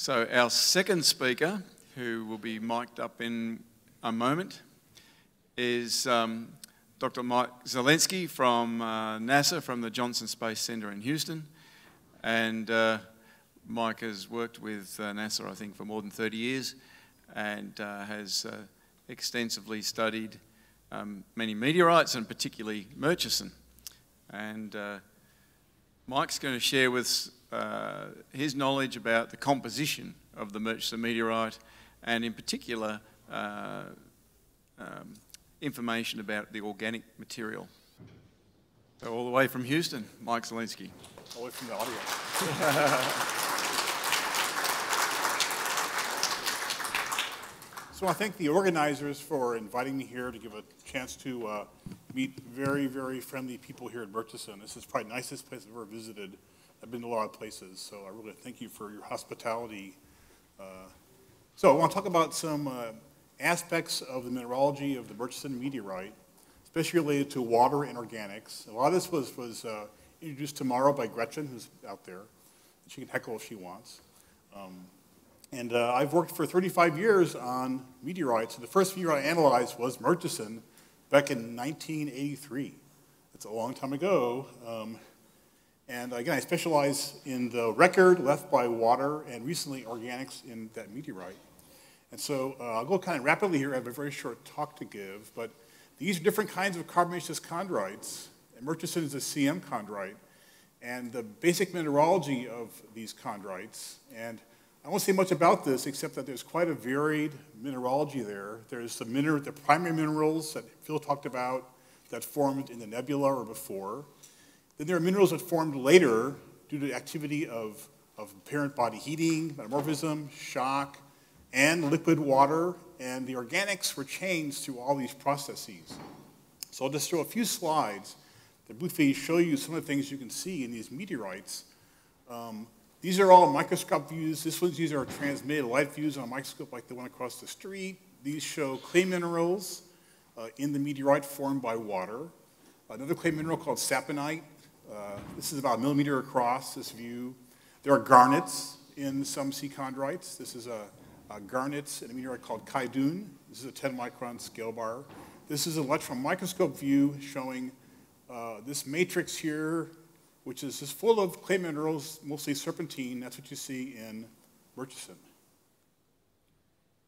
So, our second speaker, who will be mic'd up in a moment, is um, Dr. Mike Zolensky from uh, NASA, from the Johnson Space Center in Houston. And uh, Mike has worked with uh, NASA, I think, for more than 30 years and uh, has uh, extensively studied um, many meteorites and particularly Murchison. And uh, Mike's going to share with uh, his knowledge about the composition of the Murchison meteorite and in particular uh, um, information about the organic material. So all the way from Houston, Mike Zolensky. All the way from the audience. So I thank the organizers for inviting me here to give a chance to uh, meet very, very friendly people here at Murchison. This is probably the nicest place I've ever visited. I've been to a lot of places, so I really thank you for your hospitality. Uh, so I want to talk about some uh, aspects of the mineralogy of the Murchison meteorite, especially related to water and organics. A lot of this was, was uh, introduced tomorrow by Gretchen, who's out there. She can heckle if she wants. Um, and uh, I've worked for 35 years on meteorites. The first meteorite I analyzed was Murchison back in 1983. It's a long time ago. Um, and again, I specialize in the record left by water and recently organics in that meteorite. And so uh, I'll go kind of rapidly here. I have a very short talk to give. But these are different kinds of carbonaceous chondrites. Murchison is a CM chondrite. And the basic mineralogy of these chondrites. And I won't say much about this except that there's quite a varied mineralogy there. There's the, miner the primary minerals that Phil talked about that formed in the nebula or before. Then there are minerals that formed later due to the activity of, of parent body heating, metamorphism, shock, and liquid water, and the organics were changed through all these processes. So I'll just show a few slides that briefly show you some of the things you can see in these meteorites. Um, these are all microscope views. This one's these are transmitted light views on a microscope like the one across the street. These show clay minerals uh, in the meteorite formed by water. Another clay mineral called saponite. Uh, this is about a millimeter across, this view. There are garnets in some sea chondrites. This is a, a garnets in a meteorite called Kaidun. This is a 10 micron scale bar. This is an electron microscope view showing uh, this matrix here which is just full of clay minerals, mostly serpentine. That's what you see in Murchison.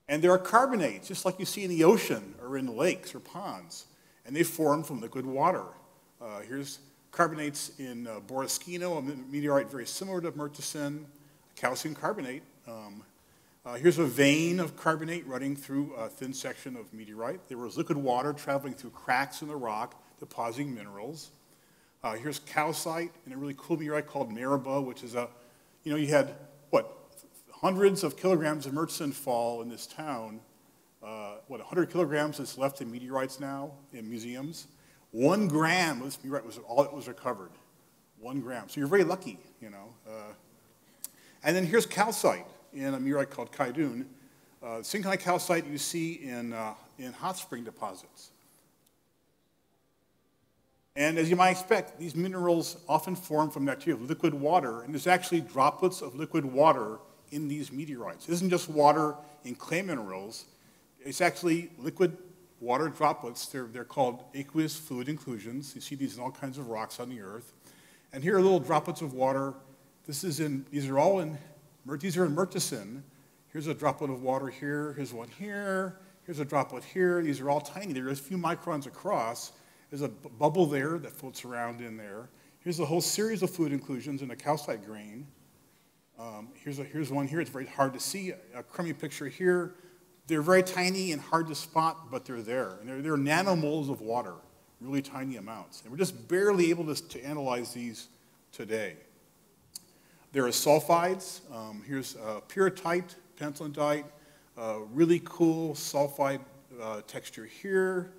And there are carbonates, just like you see in the ocean or in lakes or ponds, and they form from liquid water. Uh, here's carbonates in uh, a meteorite very similar to Murchison, calcium carbonate. Um, uh, here's a vein of carbonate running through a thin section of meteorite. There was liquid water traveling through cracks in the rock, depositing minerals. Uh, here's calcite in a really cool meteorite called Maribel, which is a, you know, you had, what, hundreds of kilograms of Murchison fall in this town. Uh, what, 100 kilograms is left in meteorites now in museums. One gram of this meteorite was all that was recovered. One gram. So you're very lucky, you know. Uh, and then here's calcite in a meteorite called Kaidun. Uh, same kind of calcite you see in, uh, in hot spring deposits. And as you might expect, these minerals often form from material, liquid water, and there's actually droplets of liquid water in these meteorites. It isn't just water in clay minerals, it's actually liquid water droplets. They're, they're called aqueous fluid inclusions. You see these in all kinds of rocks on the earth. And here are little droplets of water. This is in, these are all in, these are in Murchison. Here's a droplet of water here, here's one here, here's a droplet here. These are all tiny. They're a few microns across. There's a bubble there that floats around in there. Here's a whole series of fluid inclusions in a calcite grain. Um, here's, a, here's one here. It's very hard to see. A, crummy picture here. They're very tiny and hard to spot, but they're there. And they're, they're nanomoles of water, really tiny amounts. And we're just barely able to, to analyze these today. There are sulfides. Um, here's uh, pyrrhotite, pentlandite, uh, really cool sulfide uh, texture here.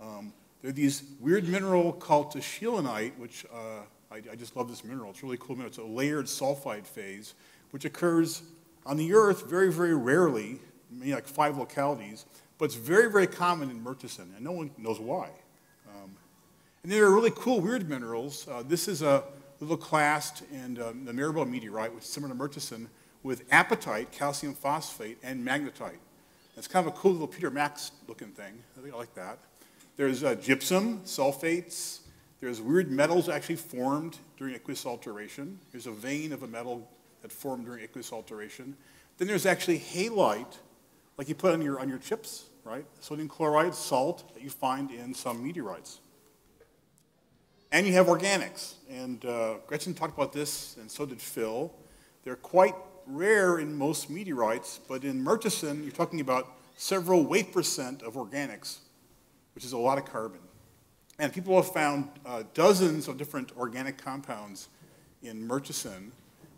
Um, there are these weird mineral called tochilinite, which uh, I, I, just love this mineral. It's really cool mineral. It's a layered sulfide phase, which occurs on the Earth very, very rarely, maybe like five localities, but it's very, very common in Murchison, and no one knows why. Um, and there are really cool, weird minerals. Uh, this is a little clast in um, the Maribel meteorite, which is similar to Murchison, with apatite, calcium phosphate, and magnetite. It's kind of a cool little Peter Max looking thing. I think I like that. There's uh, gypsum, sulfates. There's weird metals actually formed during aqueous alteration. There's a vein of a metal that formed during aqueous alteration. Then there's actually halite, like you put on your, on your chips, right? Sodium chloride, salt that you find in some meteorites. And you have organics. And uh, Gretchen talked about this, and so did Phil. They're quite rare in most meteorites, but in Murchison, you're talking about several weight percent of organics, which is a lot of carbon. And people have found uh, dozens of different organic compounds in Murchison,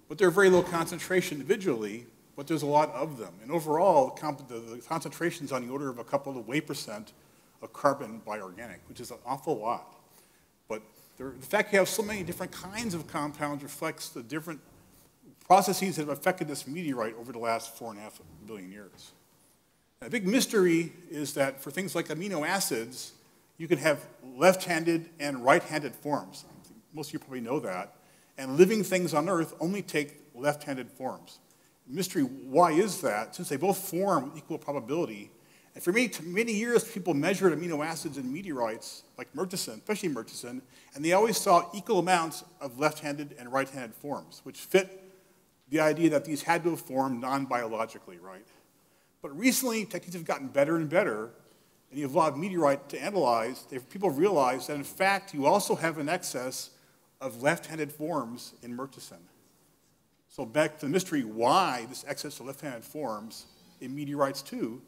but they're very low concentration individually, but there's a lot of them. And overall, the, the concentration is on the order of a couple of weight percent of carbon by organic, which is an awful lot. But the fact you have so many different kinds of compounds reflects the different processes that have affected this meteorite over the last four and a half billion years. A big mystery is that for things like amino acids, you can have left-handed and right-handed forms. Most of you probably know that. And living things on Earth only take left-handed forms. Mystery, why is that? Since they both form equal probability. And for many, many years, people measured amino acids in meteorites, like Murchison, especially Murchison, and they always saw equal amounts of left-handed and right-handed forms, which fit the idea that these had to have formed non-biologically, right? But recently, techniques have gotten better and better, and you've allowed meteorite to analyze. People realize that, in fact, you also have an excess of left-handed forms in Murchison. So back to the mystery, why this excess of left-handed forms in meteorites too?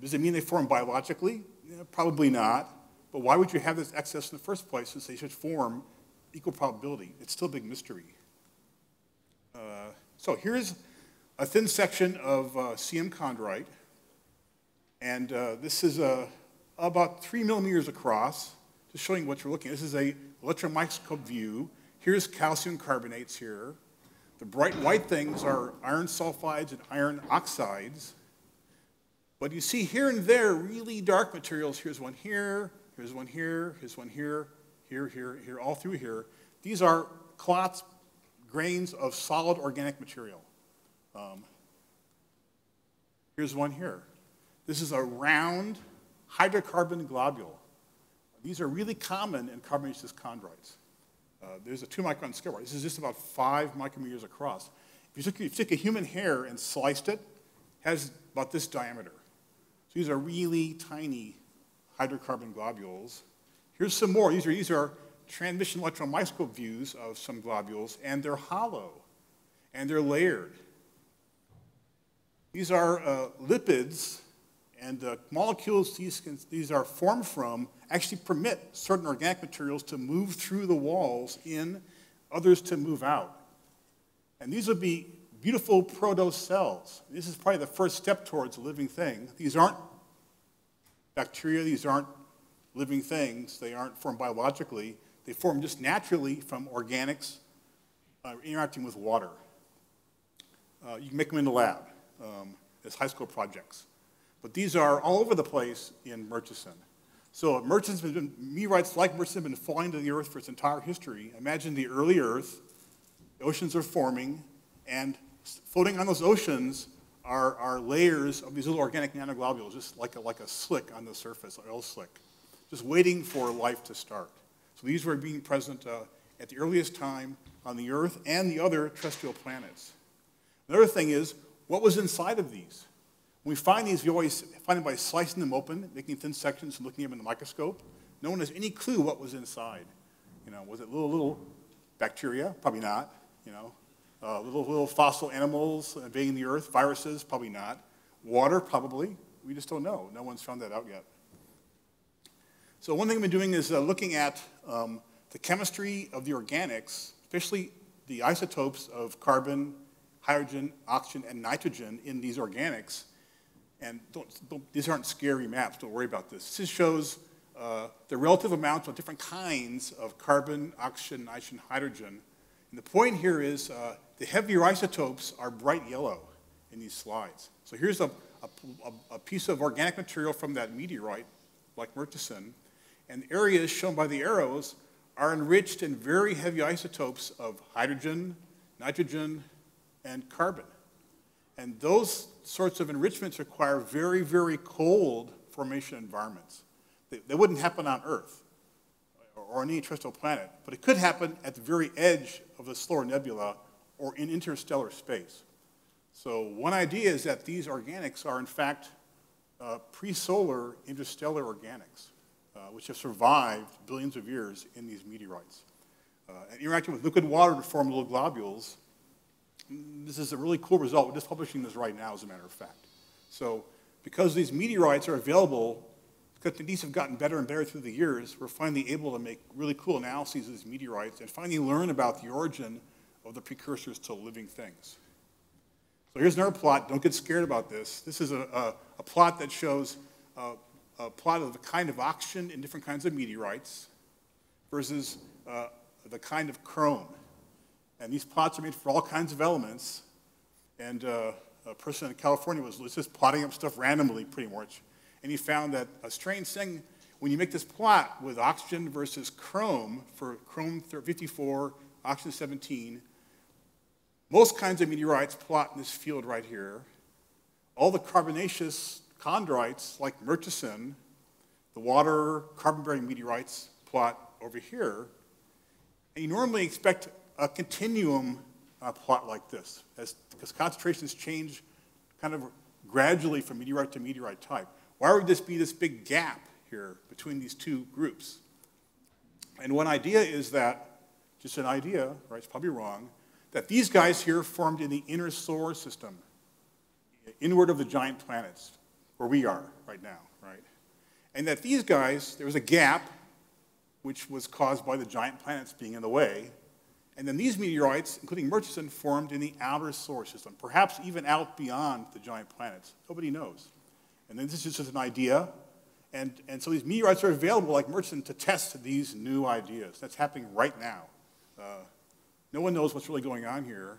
Does it mean they form biologically? Yeah, probably not. But why would you have this excess in the first place since they should form equal probability? It's still a big mystery. Uh, so here's a thin section of uh, CM chondrite. And uh, this is uh, about three millimeters across, just showing what you're looking at. This is a electron microscope view. Here's calcium carbonates here. The bright white things are iron sulfides and iron oxides. But you see here and there really dark materials. Here's one here, here's one here, here's one here, here, here, here, all through here. These are clots grains of solid organic material. Um, here's one here. This is a round hydrocarbon globule. These are really common in carbonaceous chondrites. Uh, there's a two micron scale. This is just about five micrometers across. If you took, if you took a human hair and sliced it, it has about this diameter. So these are really tiny hydrocarbon globules. Here's some more. These are, these are transmission electron microscope views of some globules, and they're hollow, and they're layered. These are uh, lipids, and the molecules these, can, these are formed from actually permit certain organic materials to move through the walls in, others to move out. And these would be beautiful proto cells. This is probably the first step towards a living thing. These aren't bacteria, these aren't living things, they aren't formed biologically. They form just naturally from organics uh, interacting with water. Uh, you can make them in the lab um, as high school projects. But these are all over the place in Murchison. So Murchison's been, meteorites like Murchison have been falling to the earth for its entire history. Imagine the early earth, the oceans are forming, and floating on those oceans are, are layers of these little organic nanoglobules, just like a, like a slick on the surface, oil slick, just waiting for life to start. So these were being present uh, at the earliest time on the Earth and the other terrestrial planets. Another thing is, what was inside of these? When we find these, we always find them by slicing them open, making thin sections and looking at them in the microscope. No one has any clue what was inside. You know, was it little, little bacteria? Probably not. You know, uh, little, little fossil animals invading the Earth, viruses? Probably not. Water? Probably. We just don't know. No one's found that out yet. So one thing I've been doing is uh, looking at um, the chemistry of the organics, especially the isotopes of carbon, hydrogen, oxygen, and nitrogen in these organics. And don't, don't, these aren't scary maps, don't worry about this. This shows uh, the relative amounts of different kinds of carbon, oxygen, nitrogen, hydrogen. And the point here is uh, the heavier isotopes are bright yellow in these slides. So here's a, a, a piece of organic material from that meteorite, like Murchison, and areas shown by the arrows are enriched in very heavy isotopes of hydrogen, nitrogen, and carbon. And those sorts of enrichments require very, very cold formation environments. They, they wouldn't happen on Earth or on any terrestrial planet, but it could happen at the very edge of the solar nebula or in interstellar space. So one idea is that these organics are in fact uh, pre-solar interstellar organics, uh, which have survived billions of years in these meteorites. Uh, and interacting with liquid water to form little globules, this is a really cool result. We're just publishing this right now, as a matter of fact. So because these meteorites are available, because these have gotten better and better through the years, we're finally able to make really cool analyses of these meteorites and finally learn about the origin of the precursors to living things. So here's another plot. Don't get scared about this. This is a, a, a plot that shows a, a, plot of the kind of oxygen in different kinds of meteorites versus uh, the kind of chrome. And these plots are made for all kinds of elements. And uh, a person in California was just plotting up stuff randomly, pretty much. And he found that a strange thing, when you make this plot with oxygen versus chrome, for chrome 54, oxygen 17, most kinds of meteorites plot in this field right here. All the carbonaceous chondrites, like Murchison, the water carbon-bearing meteorites plot over here. And you normally expect a continuum uh, plot like this, as, because concentrations change kind of gradually from meteorite to meteorite type. Why would this be this big gap here between these two groups? And one idea is that, just an idea, right, it's probably wrong, that these guys here formed in the inner solar system, inward of the giant planets, where we are right now, right? And that these guys, there was a gap which was caused by the giant planets being in the way, and then these meteorites, including Murchison, formed in the outer solar system, perhaps even out beyond the giant planets. Nobody knows. And then this is just an idea. And, and so these meteorites are available, like Murchison, to test these new ideas. That's happening right now. Uh, no one knows what's really going on here.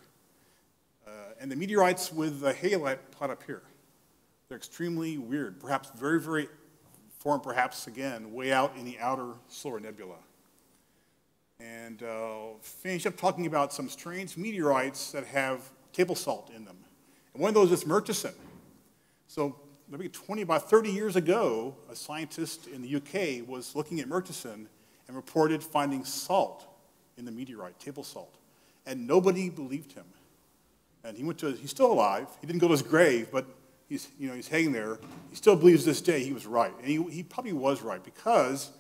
Uh, and the meteorites with the halite plot up here. They're extremely weird, perhaps very, very formed, perhaps again, way out in the outer solar nebula and uh, finish up talking about some strange meteorites that have table salt in them. And one of those is Murchison. So maybe 20, about 30 years ago, a scientist in the UK was looking at Murchison and reported finding salt in the meteorite, table salt. And nobody believed him. And he went to, he's still alive. He didn't go to his grave, but he's, you know, he's hanging there. He still believes this day he was right. And he, he probably was right because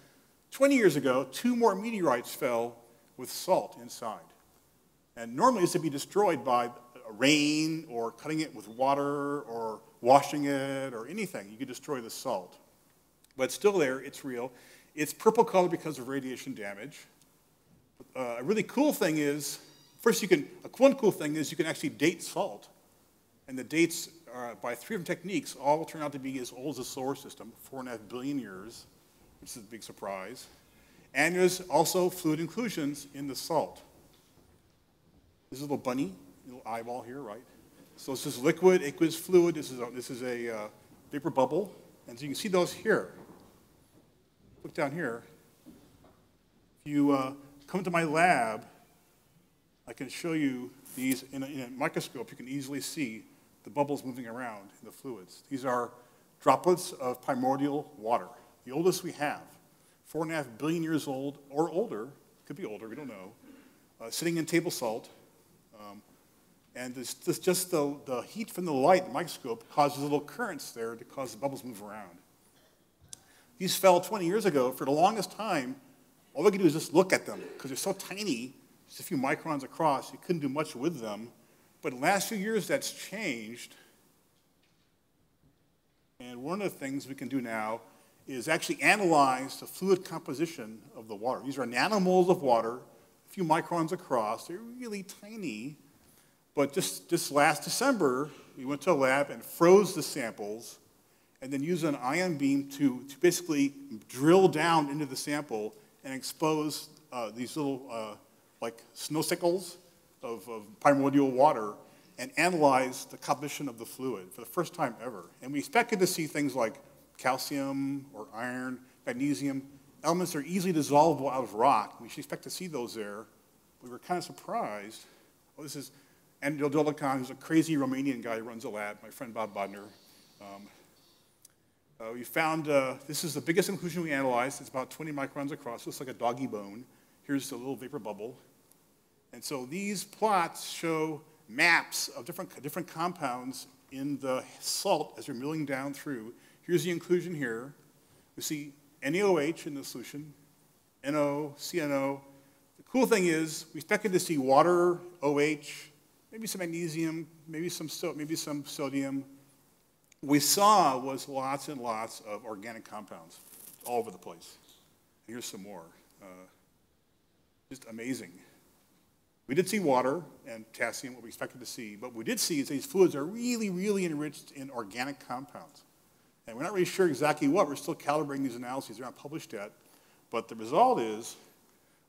20 years ago, two more meteorites fell with salt inside. And normally this would be destroyed by rain or cutting it with water or washing it or anything. You could destroy the salt. But it's still there, it's real. It's purple color because of radiation damage. Uh, a really cool thing is, first you can, a one cool thing is you can actually date salt. And the dates are, by three different techniques all turn out to be as old as the solar system, four and a half billion years which is a big surprise. And there's also fluid inclusions in the salt. This is a little bunny, little eyeball here, right? So this is liquid, aqueous fluid. This is a, this is a uh, vapor bubble. And so you can see those here. Look down here. If you uh, come to my lab, I can show you these in a, in a microscope. You can easily see the bubbles moving around in the fluids. These are droplets of primordial water the oldest we have, four and a half billion years old or older, could be older, we don't know, uh, sitting in table salt. Um, and this, just the, the heat from the light microscope causes little currents there to cause the bubbles move around. These fell 20 years ago. For the longest time, all we could do is just look at them because they're so tiny, just a few microns across, you couldn't do much with them. But in the last few years, that's changed. And one of the things we can do now is actually analyze the fluid composition of the water. These are nanomoles of water, a few microns across. They're really tiny. But just, just last December, we went to a lab and froze the samples and then used an ion beam to, to basically drill down into the sample and expose uh, these little, uh, like snowsicles of, of primordial water and analyze the composition of the fluid for the first time ever. And we expected to see things like calcium or iron, magnesium, elements that are easily dissolvable out of rock. We should expect to see those there. We were kind of surprised. Well, this is and Dolikhan, who's a crazy Romanian guy who runs a lab, my friend Bob Bodnar. Um, uh, we found uh, this is the biggest inclusion we analyzed. It's about 20 microns across, looks like a doggy bone. Here's the little vapor bubble. And so these plots show maps of different, different compounds in the salt as you're milling down through. Here's the inclusion here. We see NaOH in the solution, NO, CNO. The cool thing is we expected to see water, OH, maybe some magnesium, maybe some, maybe some sodium. What we saw was lots and lots of organic compounds all over the place. Here's some more. Uh, just amazing. We did see water and potassium, what we expected to see, but what we did see is these fluids are really, really enriched in organic compounds. And we're not really sure exactly what. We're still calibrating these analyses. They're not published yet. But the result is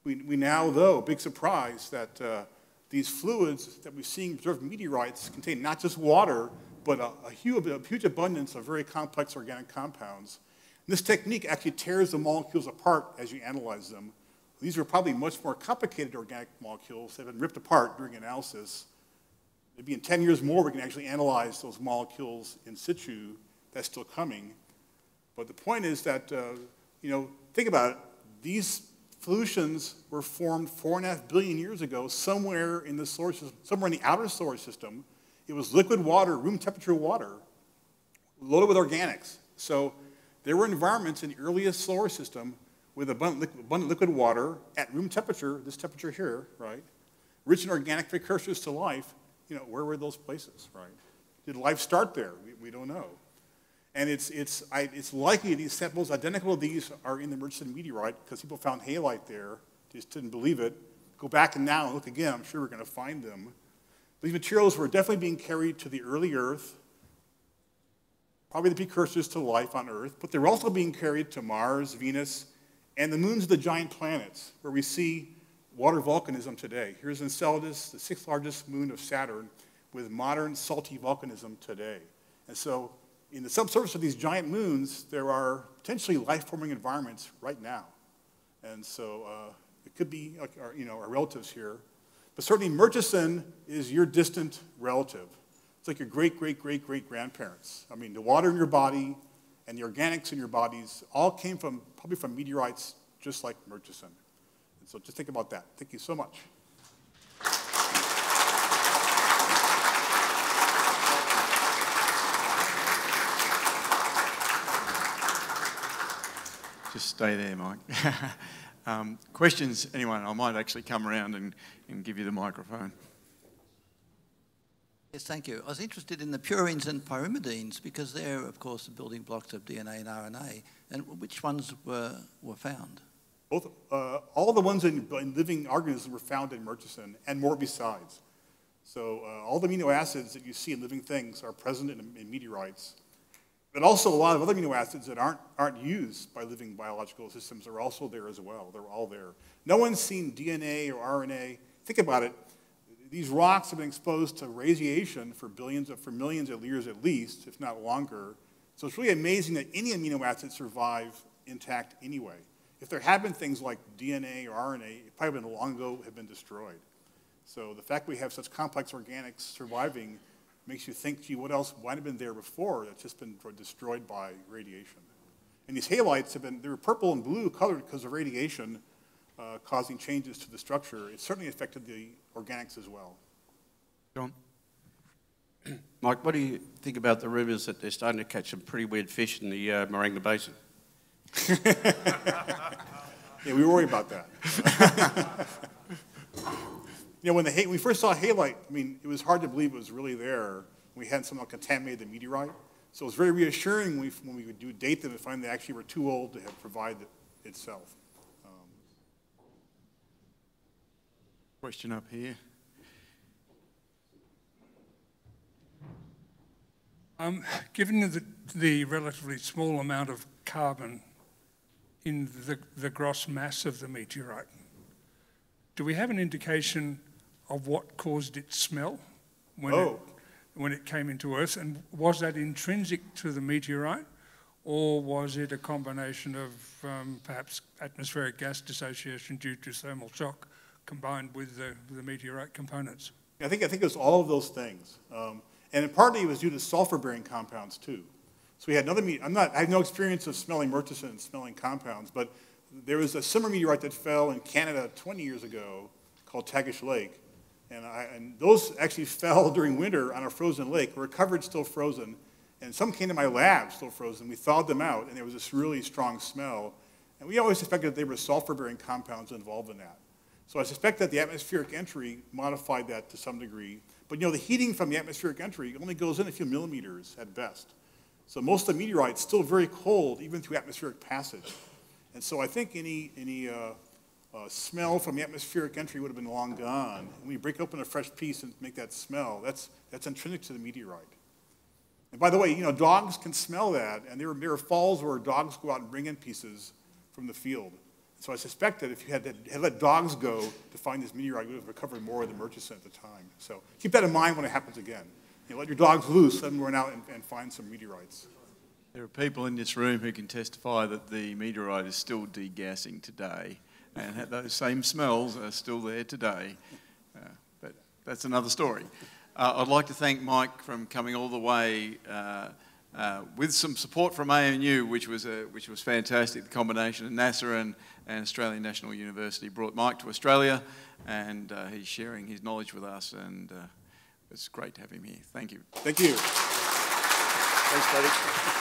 we, we now know, big surprise, that uh, these fluids that we're seeing observed meteorites contain not just water, but a, a, huge, a huge abundance of very complex organic compounds. And this technique actually tears the molecules apart as you analyze them. These are probably much more complicated organic molecules that have been ripped apart during analysis. Maybe in 10 years more, we can actually analyze those molecules in situ. That's still coming. But the point is that, uh, you know, think about it. These solutions were formed four and a half billion years ago somewhere in the solar system, somewhere in the outer solar system. It was liquid water, room temperature water, loaded with organics. So there were environments in the earliest solar system with abundant, abundant liquid water at room temperature, this temperature here, right? Rich in organic precursors to life. You know, where were those places, right? Did life start there? We, we don't know. And it's, it's, I, it's likely these samples, identical to these, are in the Murchison meteorite because people found halite there, just didn't believe it. Go back and now and look again, I'm sure we're going to find them. These materials were definitely being carried to the early Earth, probably the precursors to life on Earth, but they're also being carried to Mars, Venus, and the moons of the giant planets, where we see water volcanism today. Here's Enceladus, the sixth largest moon of Saturn, with modern salty volcanism today. And so in the subsurface of these giant moons, there are potentially life-forming environments right now. And so uh, it could be like our, you know, our relatives here. But certainly Murchison is your distant relative. It's like your great, great, great, great grandparents. I mean, the water in your body and the organics in your bodies all came from, probably from meteorites just like Murchison. And so just think about that. Thank you so much. Just stay there, Mike. um, questions, anyone? I might actually come around and, and give you the microphone. Yes, thank you. I was interested in the purines and pyrimidines because they're, of course, the building blocks of DNA and RNA. And which ones were, were found? Both, uh, all the ones in, in, living organisms were found in Murchison and more besides. So uh, all the amino acids that you see in living things are present in, in meteorites. But also a lot of other amino acids that aren't, aren't used by living biological systems are also there as well. They're all there. No one's seen DNA or RNA. Think about it. These rocks have been exposed to radiation for billions of, for millions of years at least, if not longer. So it's really amazing that any amino acids survive intact anyway. If there had been things like DNA or RNA, it probably been long ago have been destroyed. So the fact we have such complex organics surviving makes you think, gee, what else might have been there before that's just been destroyed by radiation? And these halites have been, they were purple and blue colored because of radiation uh, causing changes to the structure. It certainly affected the organics as well. John? Mike, what do you think about the rumours that they're starting to catch some pretty weird fish in the uh, Waranga Basin? yeah, we worry about that. You know, when, the, when we first saw halite, I mean, it was hard to believe it was really there. We hadn't somehow contaminated the meteorite. So it was very reassuring when we, when we would do date them and find they actually were too old to have provided it itself. Um, Question up here. Um, given the, the relatively small amount of carbon in the, the gross mass of the meteorite, do we have an indication of what caused its smell when, oh. it, when it came into Earth? And was that intrinsic to the meteorite? Or was it a combination of um, perhaps atmospheric gas dissociation due to thermal shock combined with the, the meteorite components? I think, I think it was all of those things. Um, and partly it was due to sulfur-bearing compounds too. So we had another. I'm not, I have no experience of smelling Murchison and smelling compounds, but there was a similar meteorite that fell in Canada 20 years ago called Tagish Lake. And, I, and those actually fell during winter on a frozen lake, recovered still frozen. And some came to my lab still frozen. We thawed them out, and there was this really strong smell. And we always suspected that there were sulfur-bearing compounds involved in that. So I suspect that the atmospheric entry modified that to some degree. But you know, the heating from the atmospheric entry only goes in a few millimeters at best. So most of the meteorite's still very cold, even through atmospheric passage. And so I think any, any uh, uh, smell from the atmospheric entry would have been long gone. When you break open a fresh piece and make that smell, that's, that's intrinsic to the meteorite. And by the way, you know, dogs can smell that, and there are, there are falls where dogs go out and bring in pieces from the field. So I suspect that if you had, had let dogs go to find this meteorite, you would have recovered more of the Murchison at the time. So keep that in mind when it happens again. You know, let your dogs loose, let them run out and, and find some meteorites. There are people in this room who can testify that the meteorite is still degassing today, and those same smells are still there today. Uh, but that's another story. Uh, I'd like to thank Mike from coming all the way uh, uh, with some support from ANU, which was, a, which was fantastic. The combination of NASA and, and Australian National University brought Mike to Australia, and uh, he's sharing his knowledge with us, and uh, it's great to have him here. Thank you. Thank you. Thanks, buddy.